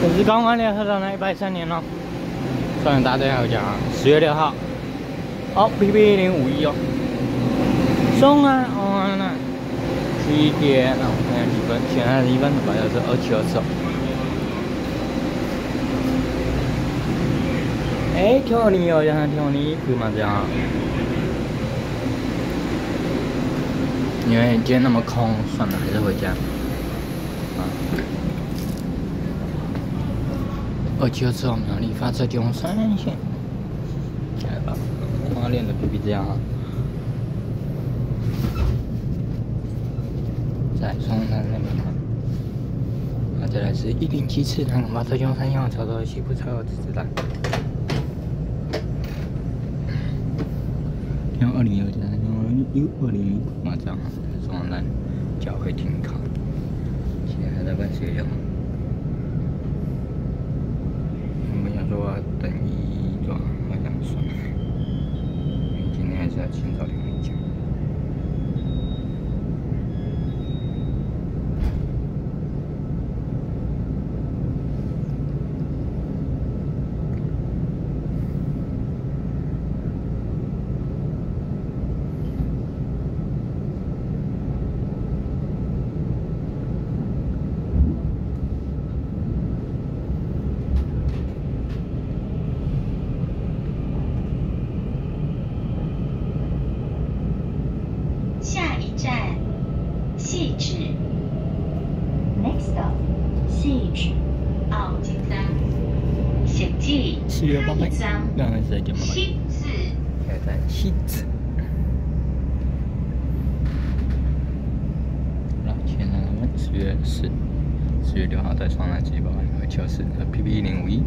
这是刚刚联合到那一百三年了，上面打对号讲十月六号，好，P P 零五一哦，松安哦那，十一点，那我看下几分，现在一分的保要是二七二四。哎，调你哦，让他调你，可以吗？这样？因为今天那么空，算了，还是回家。啊。二七二四号苗栗发车金红三线。来吧，花莲的 P P 这样啊。再从那那边看。那再来是一零七次，那个发车金红三线，操作西部车子子弹。用二零二加。U 二零零马这样，双南脚会停靠，现在还在办水流。我们想说等一段，好像算了，清朝里要清早点。四月八百，两人在点八百。现在西子。好了，现在我们四月四，四月六号在双 PP 一零五一。